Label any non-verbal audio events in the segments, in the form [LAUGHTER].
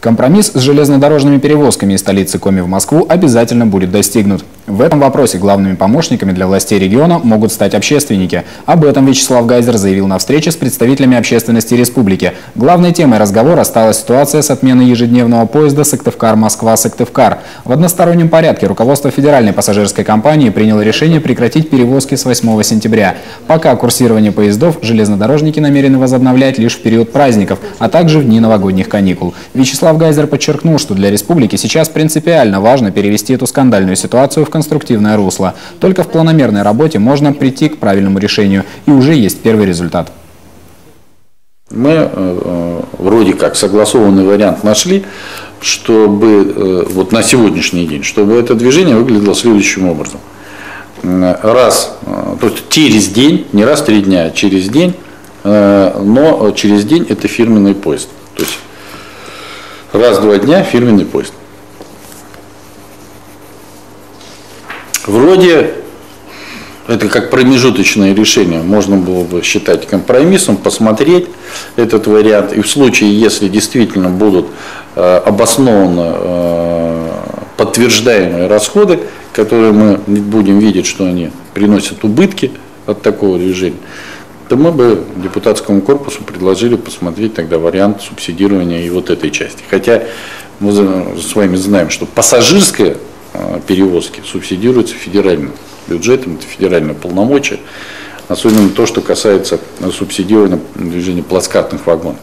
Компромисс с железнодорожными перевозками из столицы Коми в Москву обязательно будет достигнут. В этом вопросе главными помощниками для властей региона могут стать общественники. Об этом Вячеслав Гайзер заявил на встрече с представителями общественности республики. Главной темой разговора стала ситуация с отменой ежедневного поезда Сыктывкар-Москва-Сыктывкар. В одностороннем порядке руководство федеральной пассажирской компании приняло решение прекратить перевозки с 8 сентября. Пока курсирование поездов железнодорожники намерены возобновлять лишь в период праздников, а также в дни новогодних каникул. Вячеслав Гайзер подчеркнул, что для республики сейчас принципиально важно перевести эту скандальную ситуацию в конструктивное русло. Только в планомерной работе можно прийти к правильному решению, и уже есть первый результат. Мы э, э, вроде как согласованный вариант нашли, чтобы э, вот на сегодняшний день, чтобы это движение выглядело следующим образом. Раз, э, то есть через день, не раз три дня, а через день, э, но через день это фирменный поезд. То есть раз-два дня фирменный поезд. Вроде это как промежуточное решение, можно было бы считать компромиссом, посмотреть этот вариант. И в случае, если действительно будут э, обоснованно э, подтверждаемые расходы, которые мы будем видеть, что они приносят убытки от такого движения, то мы бы депутатскому корпусу предложили посмотреть тогда вариант субсидирования и вот этой части. Хотя мы с вами знаем, что пассажирская а, перевозки субсидируются федеральным бюджетом, это федеральное полномочие, особенно то, что касается субсидирования движения плацкартных вагонов.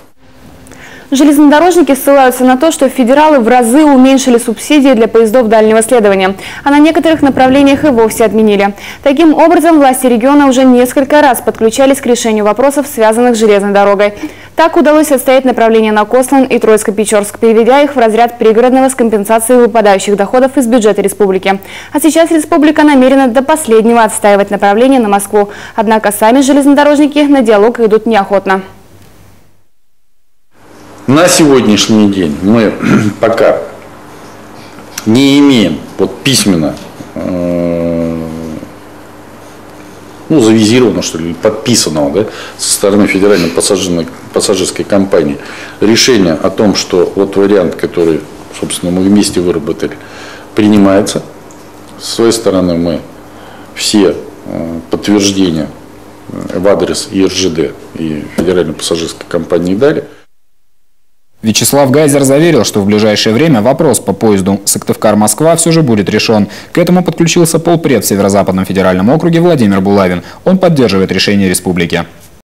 Железнодорожники ссылаются на то, что федералы в разы уменьшили субсидии для поездов дальнего следования, а на некоторых направлениях и вовсе отменили. Таким образом, власти региона уже несколько раз подключались к решению вопросов, связанных с железной дорогой. Так удалось отстоять направление на Кослан и Троицко-Печорск, переведя их в разряд пригородного с компенсацией выпадающих доходов из бюджета республики. А сейчас республика намерена до последнего отстаивать направление на Москву. Однако сами железнодорожники на диалог идут неохотно. На сегодняшний день мы [CLEARS THROAT] пока не имеем вот письменно э, ну, завизировано, что ли, подписанного да, со стороны федеральной пассажирной, пассажирской компании решение о том, что вот вариант, который, собственно, мы вместе выработали, принимается. С своей стороны мы все э, подтверждения в адрес ИРЖД и Федеральной пассажирской компании дали. Вячеслав Гайзер заверил, что в ближайшее время вопрос по поезду Сыктывкар-Москва все же будет решен. К этому подключился полпред в Северо-Западном федеральном округе Владимир Булавин. Он поддерживает решение республики.